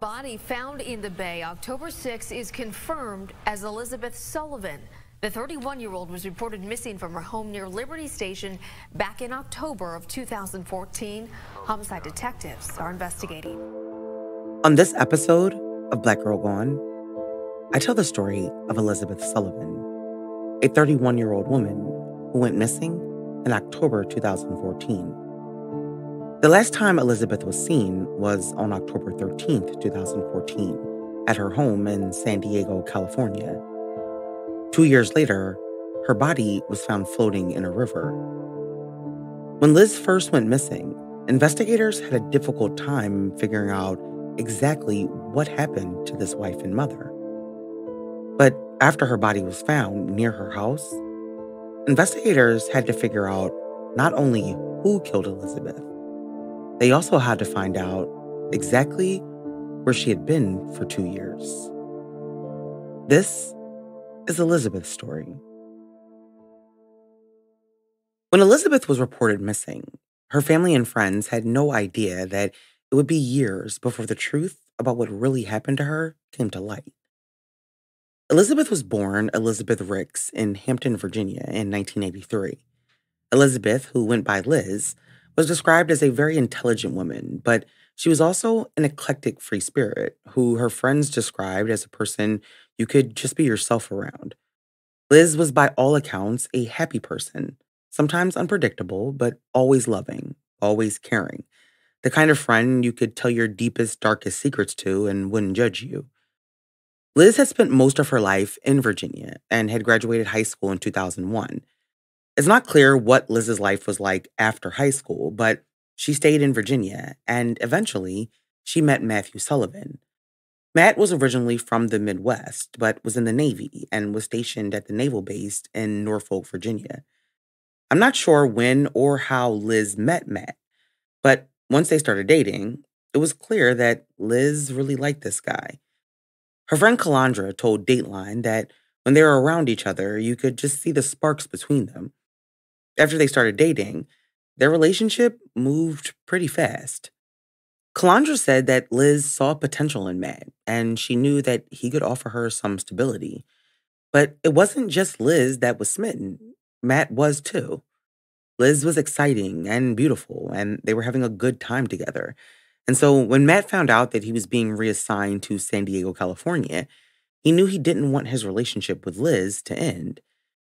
Body found in the bay October 6 is confirmed as Elizabeth Sullivan. The 31 year old was reported missing from her home near Liberty Station back in October of 2014. Homicide detectives are investigating. On this episode of Black Girl Gone, I tell the story of Elizabeth Sullivan, a 31 year old woman who went missing in October 2014. The last time Elizabeth was seen was on October 13, 2014, at her home in San Diego, California. Two years later, her body was found floating in a river. When Liz first went missing, investigators had a difficult time figuring out exactly what happened to this wife and mother. But after her body was found near her house, investigators had to figure out not only who killed Elizabeth, they also had to find out exactly where she had been for two years. This is Elizabeth's story. When Elizabeth was reported missing, her family and friends had no idea that it would be years before the truth about what really happened to her came to light. Elizabeth was born Elizabeth Ricks in Hampton, Virginia in 1983. Elizabeth, who went by Liz, was described as a very intelligent woman, but she was also an eclectic free spirit who her friends described as a person you could just be yourself around. Liz was, by all accounts, a happy person, sometimes unpredictable, but always loving, always caring. The kind of friend you could tell your deepest, darkest secrets to and wouldn't judge you. Liz had spent most of her life in Virginia and had graduated high school in 2001. It's not clear what Liz's life was like after high school, but she stayed in Virginia and eventually she met Matthew Sullivan. Matt was originally from the Midwest, but was in the Navy and was stationed at the naval base in Norfolk, Virginia. I'm not sure when or how Liz met Matt, but once they started dating, it was clear that Liz really liked this guy. Her friend Kalandra told Dateline that when they were around each other, you could just see the sparks between them. After they started dating, their relationship moved pretty fast. Kalandra said that Liz saw potential in Matt and she knew that he could offer her some stability. But it wasn't just Liz that was smitten, Matt was too. Liz was exciting and beautiful, and they were having a good time together. And so when Matt found out that he was being reassigned to San Diego, California, he knew he didn't want his relationship with Liz to end.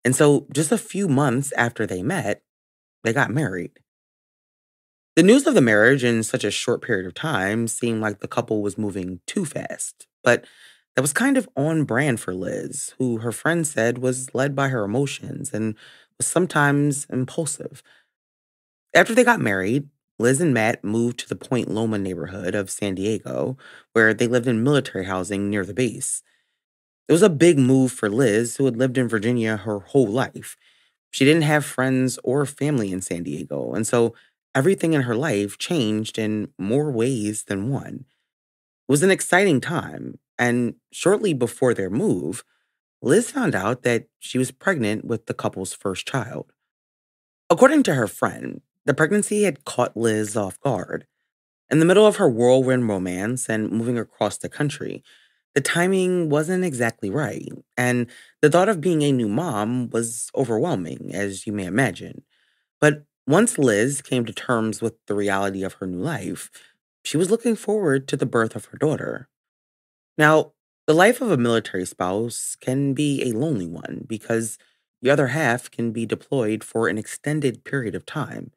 And so, just a few months after they met, they got married. The news of the marriage in such a short period of time seemed like the couple was moving too fast, but that was kind of on brand for Liz, who her friend said was led by her emotions and was sometimes impulsive. After they got married, Liz and Matt moved to the Point Loma neighborhood of San Diego, where they lived in military housing near the base. It was a big move for Liz, who had lived in Virginia her whole life. She didn't have friends or family in San Diego, and so everything in her life changed in more ways than one. It was an exciting time, and shortly before their move, Liz found out that she was pregnant with the couple's first child. According to her friend, the pregnancy had caught Liz off guard. In the middle of her whirlwind romance and moving across the country, the timing wasn't exactly right, and the thought of being a new mom was overwhelming, as you may imagine. But once Liz came to terms with the reality of her new life, she was looking forward to the birth of her daughter. Now, the life of a military spouse can be a lonely one because the other half can be deployed for an extended period of time.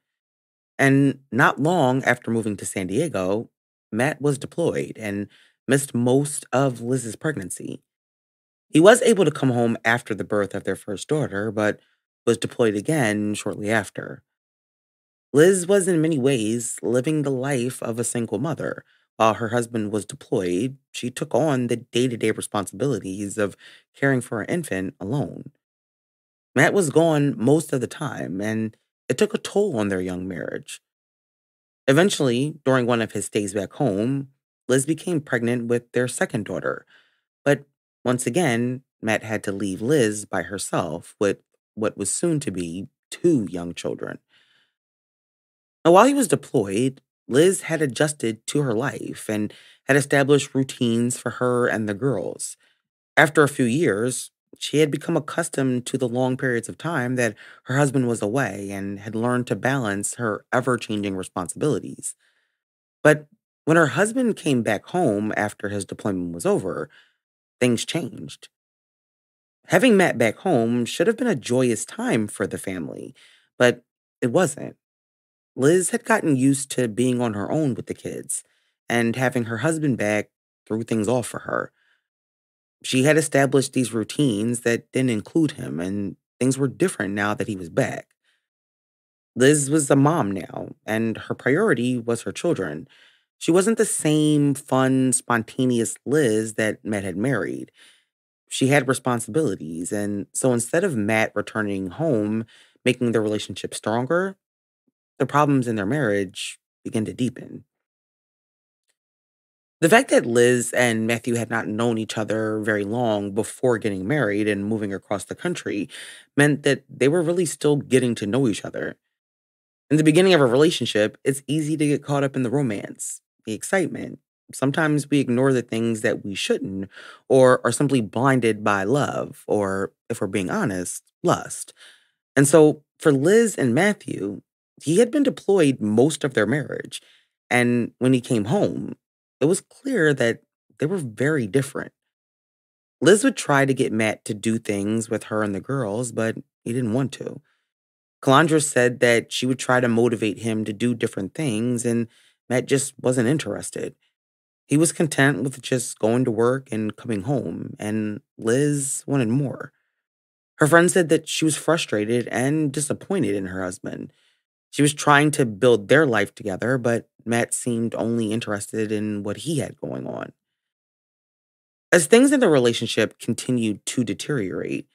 And not long after moving to San Diego, Matt was deployed and missed most of Liz's pregnancy. He was able to come home after the birth of their first daughter, but was deployed again shortly after. Liz was in many ways living the life of a single mother. While her husband was deployed, she took on the day to day responsibilities of caring for her infant alone. Matt was gone most of the time, and it took a toll on their young marriage. Eventually, during one of his stays back home, Liz became pregnant with their second daughter. But once again, Matt had to leave Liz by herself with what was soon to be two young children. Now, while he was deployed, Liz had adjusted to her life and had established routines for her and the girls. After a few years, she had become accustomed to the long periods of time that her husband was away and had learned to balance her ever changing responsibilities. But when her husband came back home after his deployment was over, things changed. Having Matt back home should have been a joyous time for the family, but it wasn't. Liz had gotten used to being on her own with the kids, and having her husband back threw things off for her. She had established these routines that didn't include him, and things were different now that he was back. Liz was a mom now, and her priority was her children. She wasn't the same fun, spontaneous Liz that Matt had married. She had responsibilities, and so instead of Matt returning home, making their relationship stronger, the problems in their marriage began to deepen. The fact that Liz and Matthew had not known each other very long before getting married and moving across the country meant that they were really still getting to know each other. In the beginning of a relationship, it's easy to get caught up in the romance, the excitement. Sometimes we ignore the things that we shouldn't, or are simply blinded by love, or, if we're being honest, lust. And so for Liz and Matthew, he had been deployed most of their marriage. And when he came home, it was clear that they were very different. Liz would try to get Matt to do things with her and the girls, but he didn't want to. Calandra said that she would try to motivate him to do different things, and Matt just wasn't interested. He was content with just going to work and coming home, and Liz wanted more. Her friend said that she was frustrated and disappointed in her husband. She was trying to build their life together, but Matt seemed only interested in what he had going on. As things in the relationship continued to deteriorate,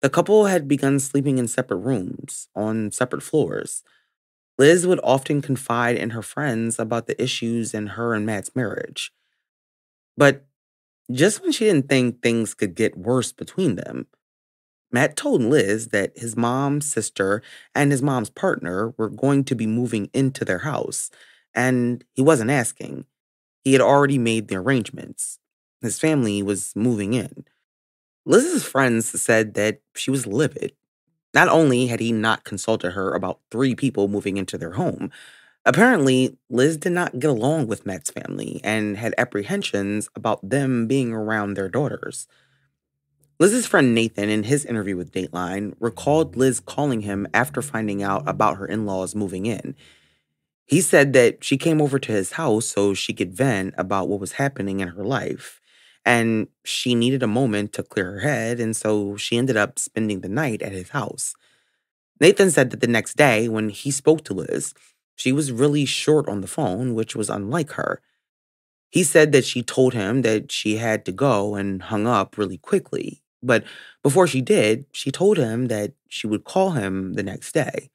the couple had begun sleeping in separate rooms, on separate floors. Liz would often confide in her friends about the issues in her and Matt's marriage. But just when she didn't think things could get worse between them, Matt told Liz that his mom's sister and his mom's partner were going to be moving into their house, and he wasn't asking. He had already made the arrangements. His family was moving in. Liz's friends said that she was livid. Not only had he not consulted her about three people moving into their home, apparently Liz did not get along with Matt's family and had apprehensions about them being around their daughters. Liz's friend Nathan, in his interview with Dateline, recalled Liz calling him after finding out about her in laws moving in. He said that she came over to his house so she could vent about what was happening in her life. And she needed a moment to clear her head, and so she ended up spending the night at his house. Nathan said that the next day, when he spoke to Liz, she was really short on the phone, which was unlike her. He said that she told him that she had to go and hung up really quickly, but before she did, she told him that she would call him the next day.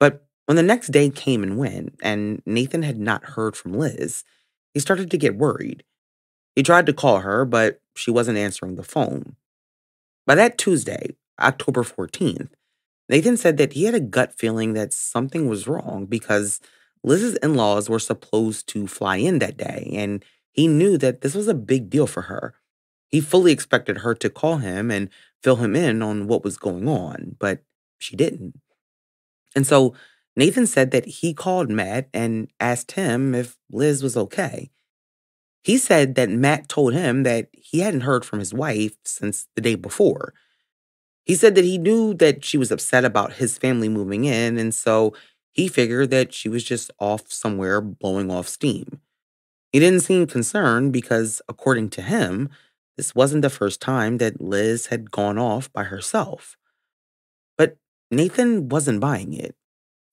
But when the next day came and went, and Nathan had not heard from Liz, he started to get worried. He tried to call her, but she wasn't answering the phone. By that Tuesday, October 14th, Nathan said that he had a gut feeling that something was wrong because Liz's in laws were supposed to fly in that day, and he knew that this was a big deal for her. He fully expected her to call him and fill him in on what was going on, but she didn't. And so Nathan said that he called Matt and asked him if Liz was okay. He said that Matt told him that he hadn't heard from his wife since the day before. He said that he knew that she was upset about his family moving in, and so he figured that she was just off somewhere blowing off steam. He didn't seem concerned because, according to him, this wasn't the first time that Liz had gone off by herself. But Nathan wasn't buying it.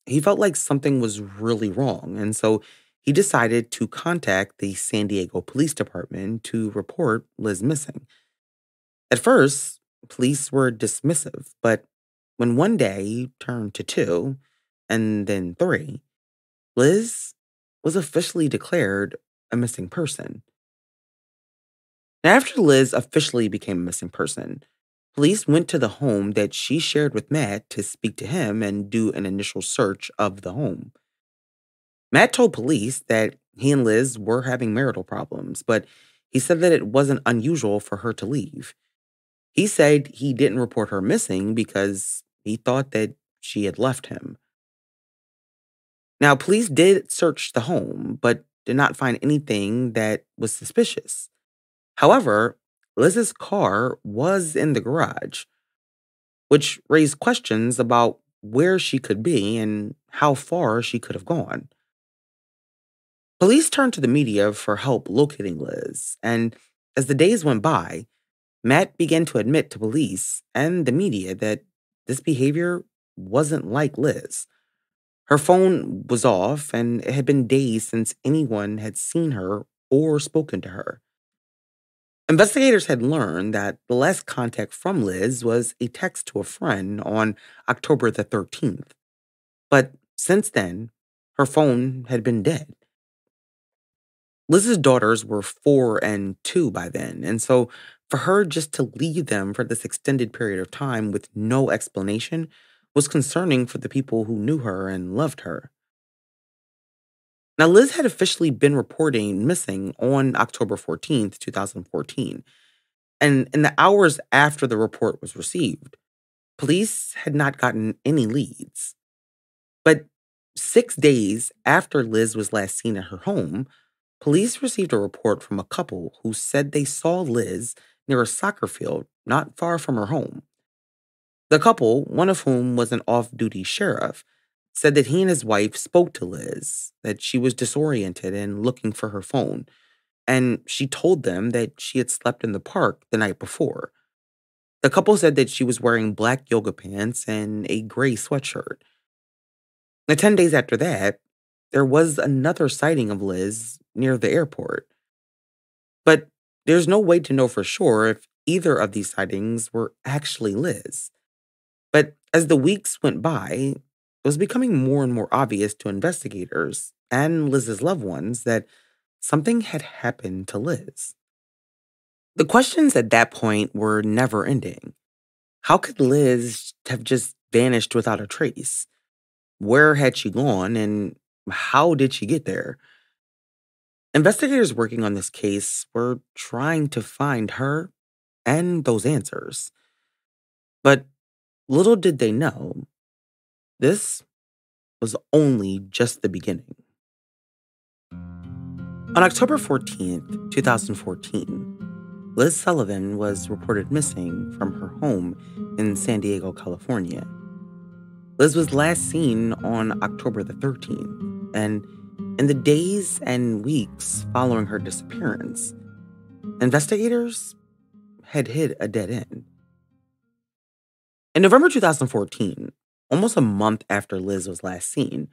He felt like something was really wrong, and so he decided to contact the San Diego Police Department to report Liz missing. At first, police were dismissive, but when one day turned to two, and then three, Liz was officially declared a missing person. After Liz officially became a missing person, police went to the home that she shared with Matt to speak to him and do an initial search of the home. Matt told police that he and Liz were having marital problems, but he said that it wasn't unusual for her to leave. He said he didn't report her missing because he thought that she had left him. Now, police did search the home, but did not find anything that was suspicious. However, Liz's car was in the garage, which raised questions about where she could be and how far she could have gone. Police turned to the media for help locating Liz, and as the days went by, Matt began to admit to police and the media that this behavior wasn't like Liz. Her phone was off, and it had been days since anyone had seen her or spoken to her. Investigators had learned that the last contact from Liz was a text to a friend on October the 13th. But since then, her phone had been dead. Liz's daughters were four and two by then, and so for her just to leave them for this extended period of time with no explanation was concerning for the people who knew her and loved her. Now, Liz had officially been reporting missing on October 14th, 2014. And in the hours after the report was received, police had not gotten any leads. But six days after Liz was last seen at her home, Police received a report from a couple who said they saw Liz near a soccer field not far from her home. The couple, one of whom was an off duty sheriff, said that he and his wife spoke to Liz, that she was disoriented and looking for her phone, and she told them that she had slept in the park the night before. The couple said that she was wearing black yoga pants and a gray sweatshirt. Now, 10 days after that, there was another sighting of Liz near the airport. But there's no way to know for sure if either of these sightings were actually Liz. But as the weeks went by, it was becoming more and more obvious to investigators and Liz's loved ones that something had happened to Liz. The questions at that point were never ending. How could Liz have just vanished without a trace? Where had she gone and how did she get there? Investigators working on this case were trying to find her and those answers. But little did they know, this was only just the beginning. On October 14th, 2014, Liz Sullivan was reported missing from her home in San Diego, California. Liz was last seen on October the 13th, and in the days and weeks following her disappearance, investigators had hit a dead end. In November 2014, almost a month after Liz was last seen,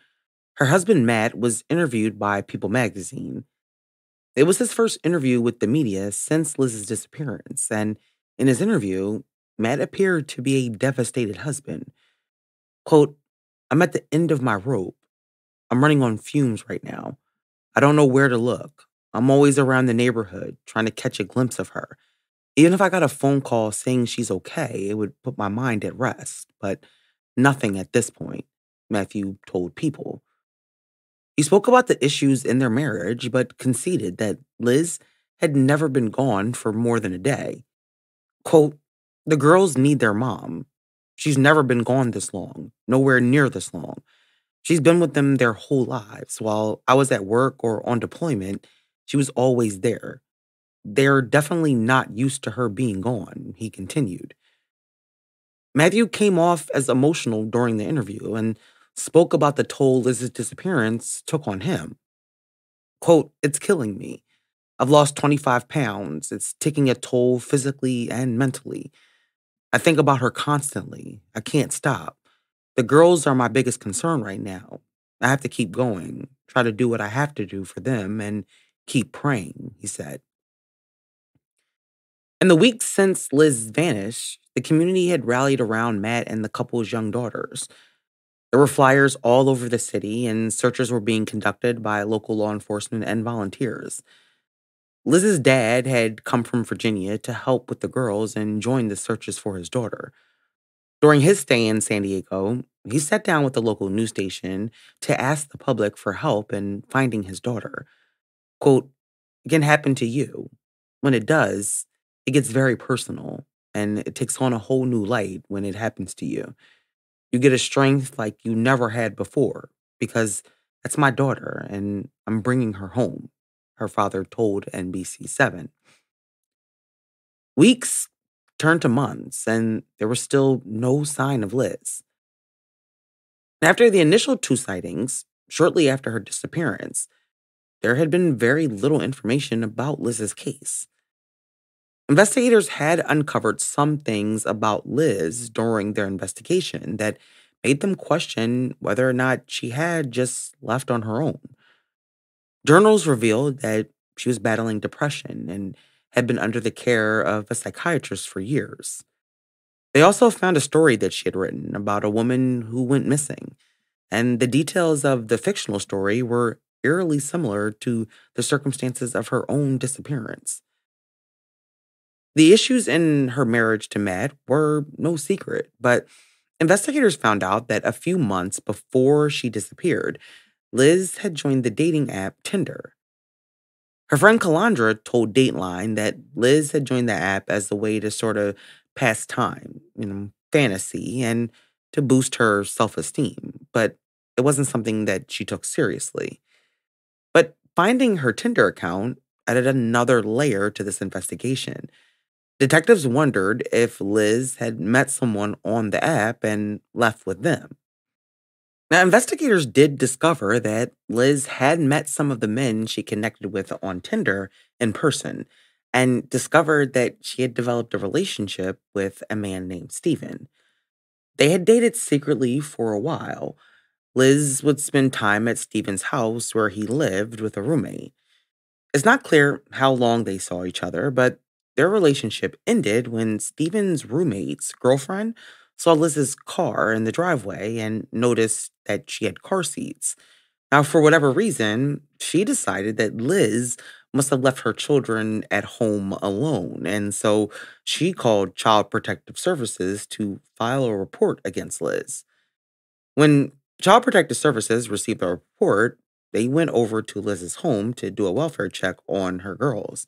her husband Matt was interviewed by People magazine. It was his first interview with the media since Liz's disappearance, and in his interview, Matt appeared to be a devastated husband. Quote, I'm at the end of my rope. I'm running on fumes right now. I don't know where to look. I'm always around the neighborhood trying to catch a glimpse of her. Even if I got a phone call saying she's okay, it would put my mind at rest, but nothing at this point, Matthew told people. He spoke about the issues in their marriage, but conceded that Liz had never been gone for more than a day. Quote, the girls need their mom. She's never been gone this long, nowhere near this long. She's been with them their whole lives. While I was at work or on deployment, she was always there. They're definitely not used to her being gone, he continued. Matthew came off as emotional during the interview and spoke about the toll Liz's disappearance took on him. Quote, It's killing me. I've lost 25 pounds. It's taking a toll physically and mentally. I think about her constantly. I can't stop. The girls are my biggest concern right now. I have to keep going, try to do what I have to do for them, and keep praying, he said. In the weeks since Liz vanished, the community had rallied around Matt and the couple's young daughters. There were flyers all over the city, and searches were being conducted by local law enforcement and volunteers. Liz's dad had come from Virginia to help with the girls and join the searches for his daughter. During his stay in San Diego, he sat down with the local news station to ask the public for help in finding his daughter. Quote, it can happen to you. When it does, it gets very personal and it takes on a whole new light when it happens to you. You get a strength like you never had before because that's my daughter and I'm bringing her home, her father told NBC7. Weeks turned to months and there was still no sign of Liz. After the initial two sightings, shortly after her disappearance, there had been very little information about Liz's case. Investigators had uncovered some things about Liz during their investigation that made them question whether or not she had just left on her own. Journals revealed that she was battling depression and had been under the care of a psychiatrist for years. They also found a story that she had written about a woman who went missing, and the details of the fictional story were eerily similar to the circumstances of her own disappearance. The issues in her marriage to Matt were no secret, but investigators found out that a few months before she disappeared, Liz had joined the dating app Tinder. Her friend Calandra told Dateline that Liz had joined the app as a way to sort of pass time, you know, fantasy, and to boost her self esteem, but it wasn't something that she took seriously. But finding her Tinder account added another layer to this investigation. Detectives wondered if Liz had met someone on the app and left with them. Now, investigators did discover that Liz had met some of the men she connected with on Tinder in person and discovered that she had developed a relationship with a man named Steven. They had dated secretly for a while. Liz would spend time at Steven's house where he lived with a roommate. It's not clear how long they saw each other, but their relationship ended when Steven's roommate's girlfriend saw Liz's car in the driveway and noticed that she had car seats. Now, for whatever reason, she decided that Liz must have left her children at home alone. And so she called Child Protective Services to file a report against Liz. When Child Protective Services received the report, they went over to Liz's home to do a welfare check on her girls.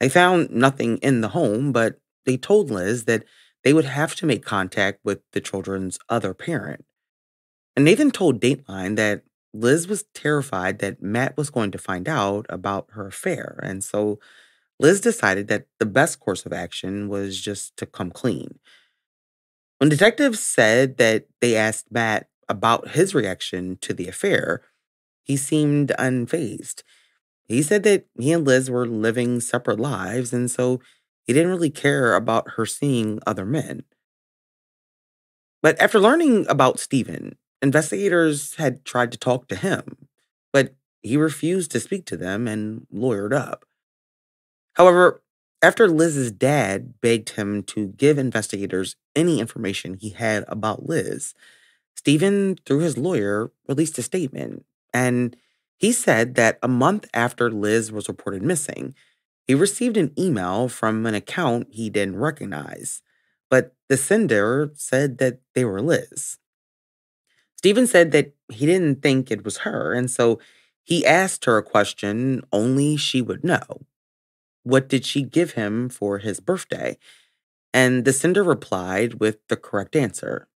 They found nothing in the home, but they told Liz that they would have to make contact with the children's other parent. And Nathan told Dateline that Liz was terrified that Matt was going to find out about her affair. And so Liz decided that the best course of action was just to come clean. When detectives said that they asked Matt about his reaction to the affair, he seemed unfazed. He said that he and Liz were living separate lives, and so he didn't really care about her seeing other men. But after learning about Stephen, investigators had tried to talk to him, but he refused to speak to them and lawyered up. However, after Liz's dad begged him to give investigators any information he had about Liz, Stephen, through his lawyer, released a statement, and he said that a month after Liz was reported missing, he received an email from an account he didn't recognize, but the sender said that they were Liz. Steven said that he didn't think it was her, and so he asked her a question only she would know. What did she give him for his birthday? And the sender replied with the correct answer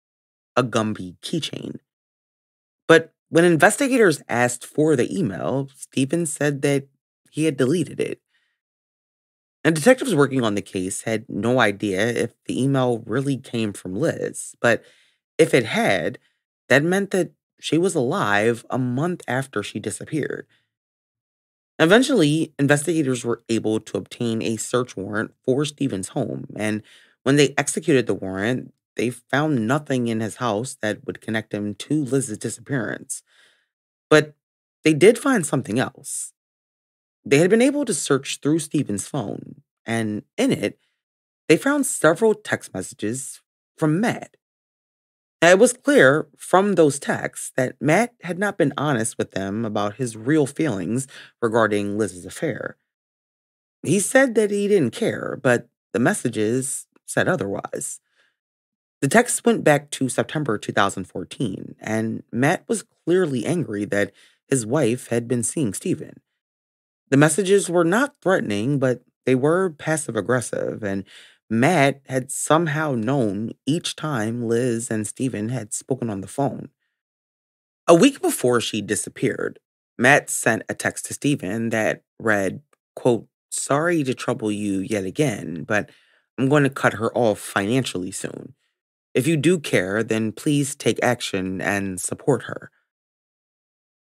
a Gumby keychain. But when investigators asked for the email, Steven said that he had deleted it. And detectives working on the case had no idea if the email really came from Liz, but if it had, that meant that she was alive a month after she disappeared. Eventually, investigators were able to obtain a search warrant for Steven's home, and when they executed the warrant, they found nothing in his house that would connect him to Liz's disappearance. But they did find something else. They had been able to search through Stephen's phone, and in it, they found several text messages from Matt. Now, it was clear from those texts that Matt had not been honest with them about his real feelings regarding Liz's affair. He said that he didn't care, but the messages said otherwise. The texts went back to September 2014, and Matt was clearly angry that his wife had been seeing Steven. The messages were not threatening, but they were passive aggressive, and Matt had somehow known each time Liz and Steven had spoken on the phone. A week before she disappeared, Matt sent a text to Steven that read, quote, Sorry to trouble you yet again, but I'm going to cut her off financially soon. If you do care, then please take action and support her.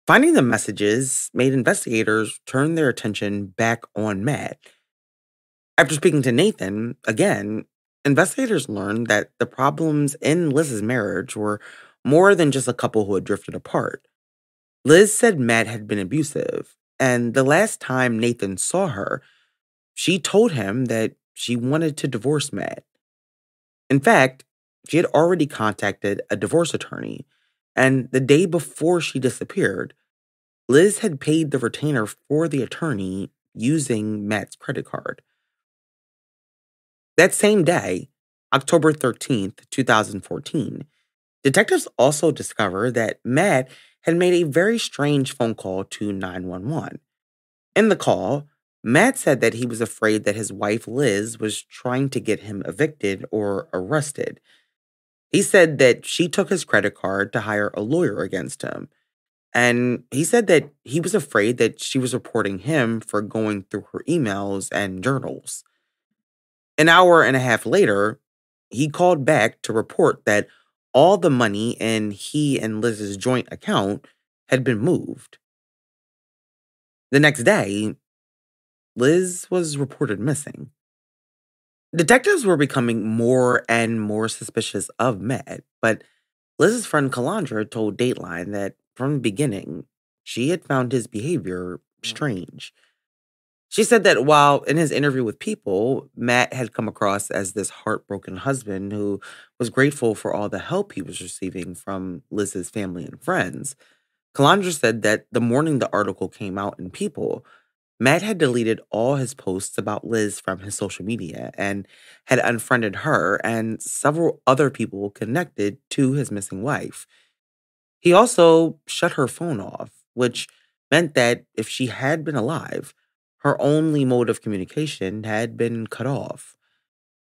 Finding the messages made investigators turn their attention back on Matt. After speaking to Nathan, again, investigators learned that the problems in Liz's marriage were more than just a couple who had drifted apart. Liz said Matt had been abusive, and the last time Nathan saw her, she told him that she wanted to divorce Matt. In fact, she had already contacted a divorce attorney and the day before she disappeared, Liz had paid the retainer for the attorney using Matt's credit card. That same day, October 13th, 2014, detectives also discovered that Matt had made a very strange phone call to 911. In the call, Matt said that he was afraid that his wife Liz was trying to get him evicted or arrested he said that she took his credit card to hire a lawyer against him. And he said that he was afraid that she was reporting him for going through her emails and journals. An hour and a half later, he called back to report that all the money in he and Liz's joint account had been moved. The next day, Liz was reported missing. Detectives were becoming more and more suspicious of Matt, but Liz's friend Calandra told Dateline that from the beginning, she had found his behavior mm. strange. She said that while in his interview with People, Matt had come across as this heartbroken husband who was grateful for all the help he was receiving from Liz's family and friends. Calandra said that the morning the article came out in People, Matt had deleted all his posts about Liz from his social media and had unfriended her and several other people connected to his missing wife. He also shut her phone off, which meant that if she had been alive, her only mode of communication had been cut off.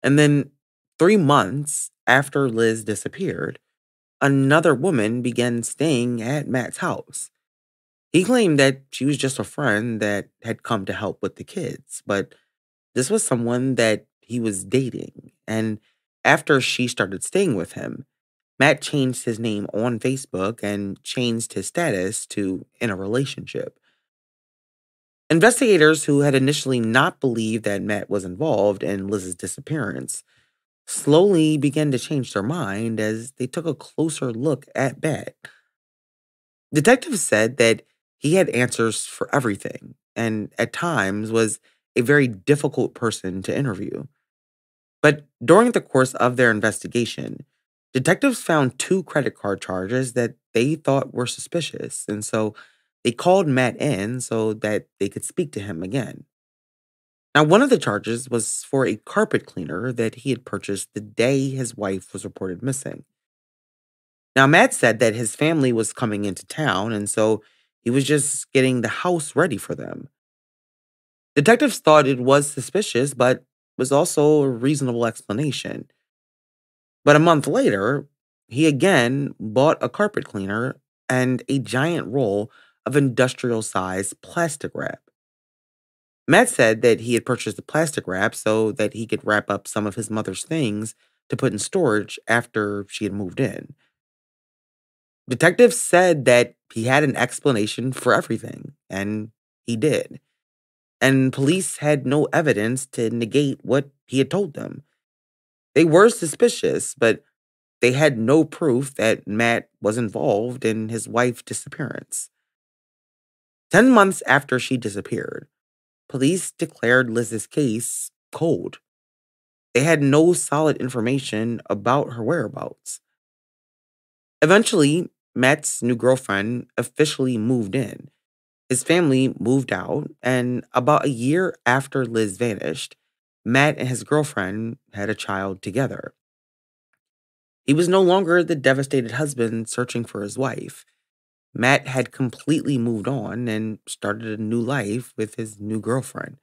And then, three months after Liz disappeared, another woman began staying at Matt's house. He claimed that she was just a friend that had come to help with the kids, but this was someone that he was dating. And after she started staying with him, Matt changed his name on Facebook and changed his status to in a relationship. Investigators who had initially not believed that Matt was involved in Liz's disappearance slowly began to change their mind as they took a closer look at Matt. Detectives said that he had answers for everything and at times was a very difficult person to interview. But during the course of their investigation, detectives found two credit card charges that they thought were suspicious, and so they called Matt in so that they could speak to him again. Now, one of the charges was for a carpet cleaner that he had purchased the day his wife was reported missing. Now, Matt said that his family was coming into town, and so he was just getting the house ready for them. Detectives thought it was suspicious, but was also a reasonable explanation. But a month later, he again bought a carpet cleaner and a giant roll of industrial sized plastic wrap. Matt said that he had purchased the plastic wrap so that he could wrap up some of his mother's things to put in storage after she had moved in. Detectives said that he had an explanation for everything, and he did. And police had no evidence to negate what he had told them. They were suspicious, but they had no proof that Matt was involved in his wife's disappearance. Ten months after she disappeared, police declared Liz's case cold. They had no solid information about her whereabouts. Eventually, Matt's new girlfriend officially moved in. His family moved out, and about a year after Liz vanished, Matt and his girlfriend had a child together. He was no longer the devastated husband searching for his wife. Matt had completely moved on and started a new life with his new girlfriend.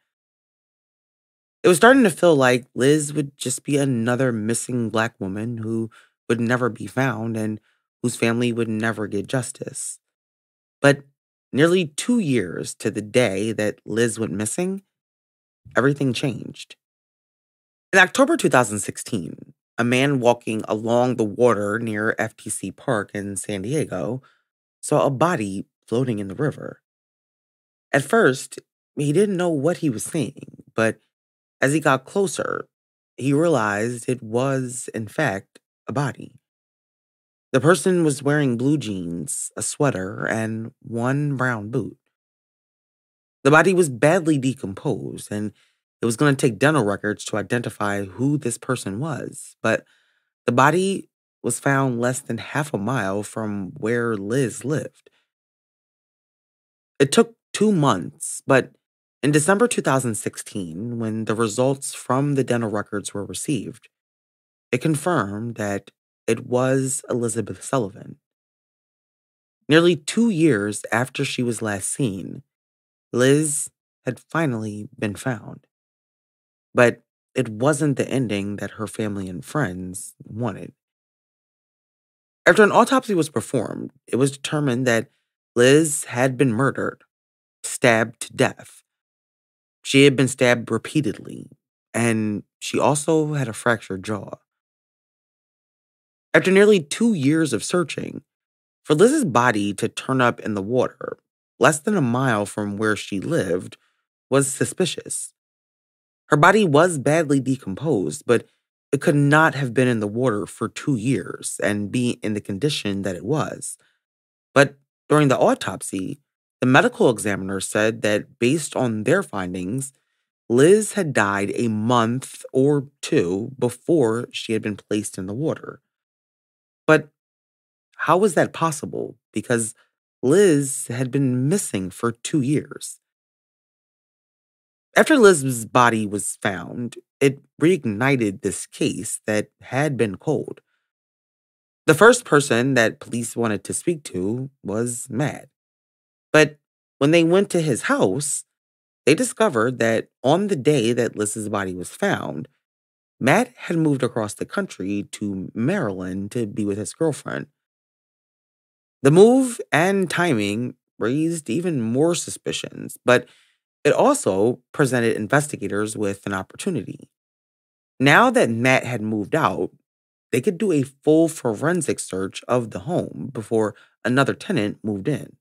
It was starting to feel like Liz would just be another missing black woman who would never be found and whose family would never get justice. But nearly two years to the day that Liz went missing, everything changed. In October 2016, a man walking along the water near NTC Park in San Diego saw a body floating in the river. At first, he didn't know what he was seeing, but as he got closer, he realized it was, in fact, a body. The person was wearing blue jeans, a sweater, and one brown boot. The body was badly decomposed, and it was going to take dental records to identify who this person was. But the body was found less than half a mile from where Liz lived. It took two months, but in December 2016, when the results from the dental records were received, it confirmed that it was Elizabeth Sullivan. Nearly two years after she was last seen, Liz had finally been found. But it wasn't the ending that her family and friends wanted. After an autopsy was performed, it was determined that Liz had been murdered, stabbed to death. She had been stabbed repeatedly, and she also had a fractured jaw. After nearly two years of searching, for Liz's body to turn up in the water, less than a mile from where she lived, was suspicious. Her body was badly decomposed, but it could not have been in the water for two years and be in the condition that it was. But during the autopsy, the medical examiner said that based on their findings, Liz had died a month or two before she had been placed in the water. How was that possible? Because Liz had been missing for two years. After Liz's body was found, it reignited this case that had been cold. The first person that police wanted to speak to was Matt. But when they went to his house, they discovered that on the day that Liz's body was found, Matt had moved across the country to Maryland to be with his girlfriend. The move and timing raised even more suspicions, but it also presented investigators with an opportunity. Now that Matt had moved out, they could do a full forensic search of the home before another tenant moved in.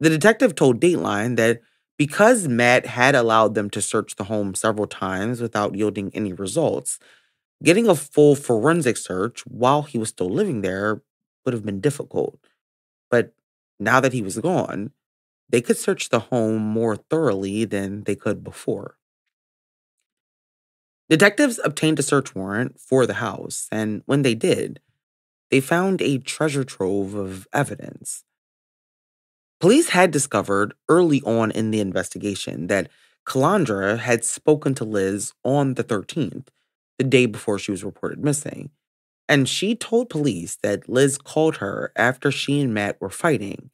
The detective told Dateline that because Matt had allowed them to search the home several times without yielding any results, getting a full forensic search while he was still living there would have been difficult. But now that he was gone, they could search the home more thoroughly than they could before. Detectives obtained a search warrant for the house, and when they did, they found a treasure trove of evidence. Police had discovered early on in the investigation that Calandra had spoken to Liz on the 13th, the day before she was reported missing. And she told police that Liz called her after she and Matt were fighting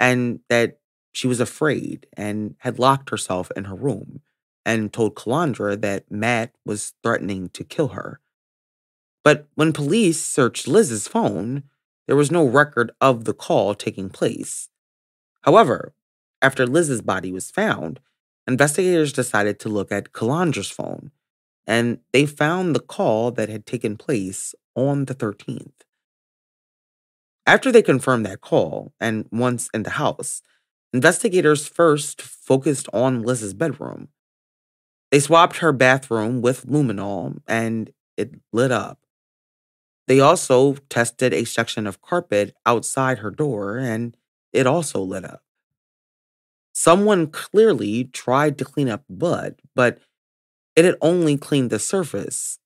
and that she was afraid and had locked herself in her room and told Calandra that Matt was threatening to kill her. But when police searched Liz's phone, there was no record of the call taking place. However, after Liz's body was found, investigators decided to look at Calandra's phone, and they found the call that had taken place on the 13th. After they confirmed that call, and once in the house, investigators first focused on Liz's bedroom. They swapped her bathroom with luminol, and it lit up. They also tested a section of carpet outside her door, and it also lit up. Someone clearly tried to clean up blood, but it had only cleaned the surface.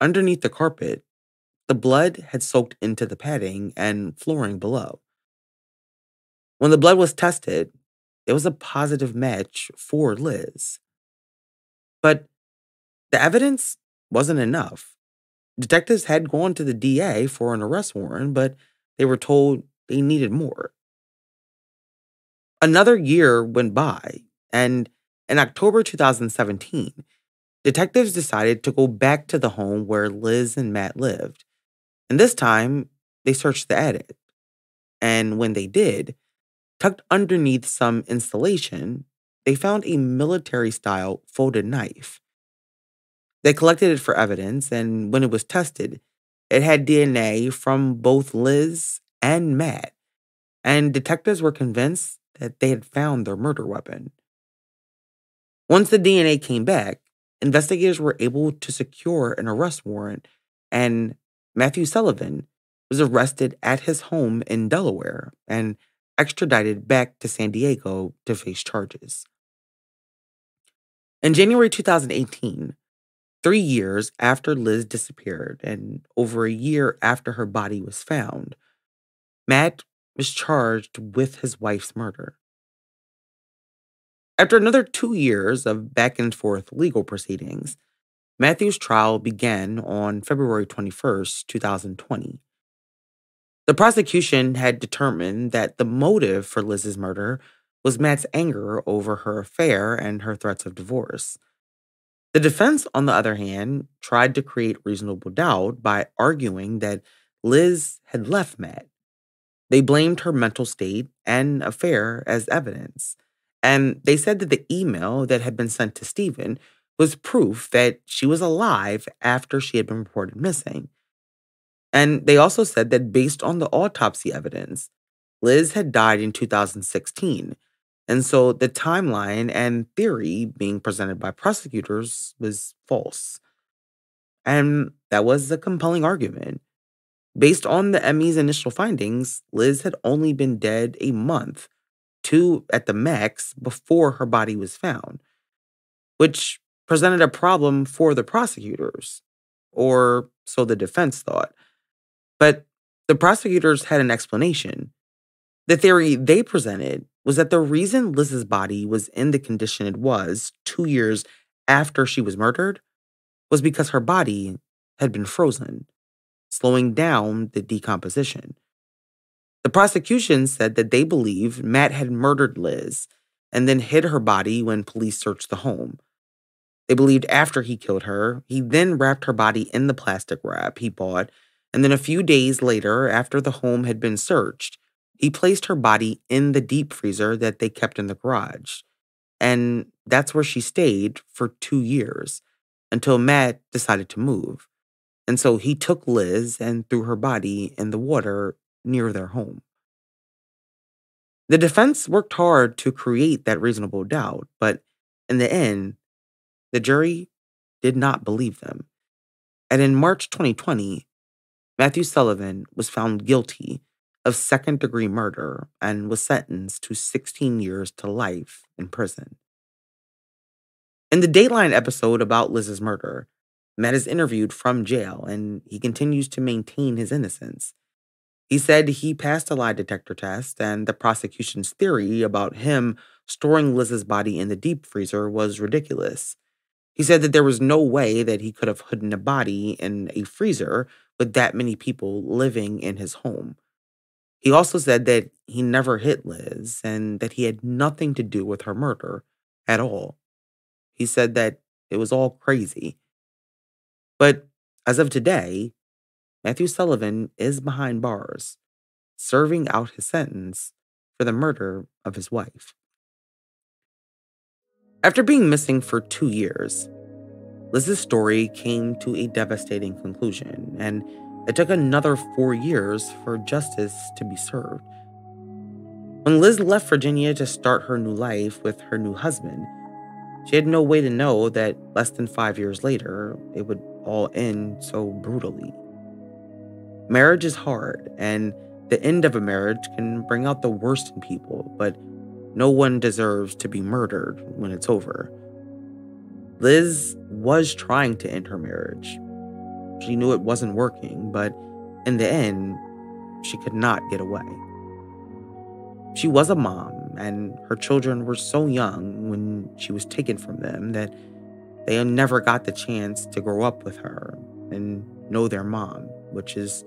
Underneath the carpet, the blood had soaked into the padding and flooring below. When the blood was tested, it was a positive match for Liz. But the evidence wasn't enough. detectives had gone to the DA for an arrest warrant, but they were told they needed more. Another year went by, and in October 2017, detectives decided to go back to the home where Liz and Matt lived. And this time, they searched the attic. And when they did, tucked underneath some insulation, they found a military style folded knife. They collected it for evidence, and when it was tested, it had DNA from both Liz and Matt. And detectives were convinced that they had found their murder weapon. Once the DNA came back, investigators were able to secure an arrest warrant, and Matthew Sullivan was arrested at his home in Delaware and extradited back to San Diego to face charges. In January 2018, three years after Liz disappeared and over a year after her body was found, Matt was charged with his wife's murder. After another two years of back and forth legal proceedings, Matthew's trial began on February 21st, 2020. The prosecution had determined that the motive for Liz's murder was Matt's anger over her affair and her threats of divorce. The defense, on the other hand, tried to create reasonable doubt by arguing that Liz had left Matt they blamed her mental state and affair as evidence. And they said that the email that had been sent to Stephen was proof that she was alive after she had been reported missing. And they also said that based on the autopsy evidence, Liz had died in 2016. And so the timeline and theory being presented by prosecutors was false. And that was a compelling argument. Based on the ME's initial findings, Liz had only been dead a month, two at the max, before her body was found, which presented a problem for the prosecutors, or so the defense thought. But the prosecutors had an explanation. The theory they presented was that the reason Liz's body was in the condition it was two years after she was murdered was because her body had been frozen slowing down the decomposition. The prosecution said that they believe Matt had murdered Liz and then hid her body when police searched the home. They believed after he killed her, he then wrapped her body in the plastic wrap he bought, and then a few days later, after the home had been searched, he placed her body in the deep freezer that they kept in the garage. And that's where she stayed for two years until Matt decided to move. And so he took Liz and threw her body in the water near their home. The defense worked hard to create that reasonable doubt, but in the end, the jury did not believe them. And in March 2020, Matthew Sullivan was found guilty of second degree murder and was sentenced to 16 years to life in prison. In the Dateline episode about Liz's murder, Matt is interviewed from jail and he continues to maintain his innocence. He said he passed a lie detector test, and the prosecution's theory about him storing Liz's body in the deep freezer was ridiculous. He said that there was no way that he could have hidden a body in a freezer with that many people living in his home. He also said that he never hit Liz and that he had nothing to do with her murder at all. He said that it was all crazy but as of today, Matthew Sullivan is behind bars, serving out his sentence for the murder of his wife. After being missing for two years, Liz's story came to a devastating conclusion, and it took another four years for justice to be served. When Liz left Virginia to start her new life with her new husband, she had no way to know that less than five years later, it would all end so brutally. Marriage is hard, and the end of a marriage can bring out the worst in people, but no one deserves to be murdered when it's over. Liz was trying to end her marriage. She knew it wasn't working, but in the end, she could not get away. She was a mom, and her children were so young when she was taken from them that they never got the chance to grow up with her, and know their mom, which is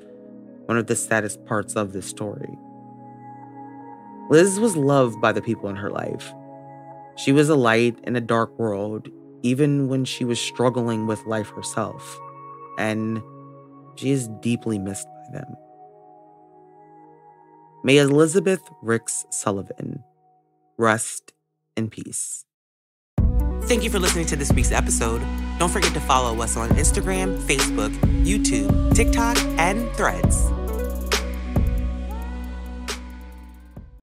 one of the saddest parts of this story. Liz was loved by the people in her life. She was a light in a dark world, even when she was struggling with life herself. And she is deeply missed by them. May Elizabeth Ricks Sullivan rest in peace. Thank you for listening to this week's episode. Don't forget to follow us on Instagram, Facebook, YouTube, TikTok, and Threads.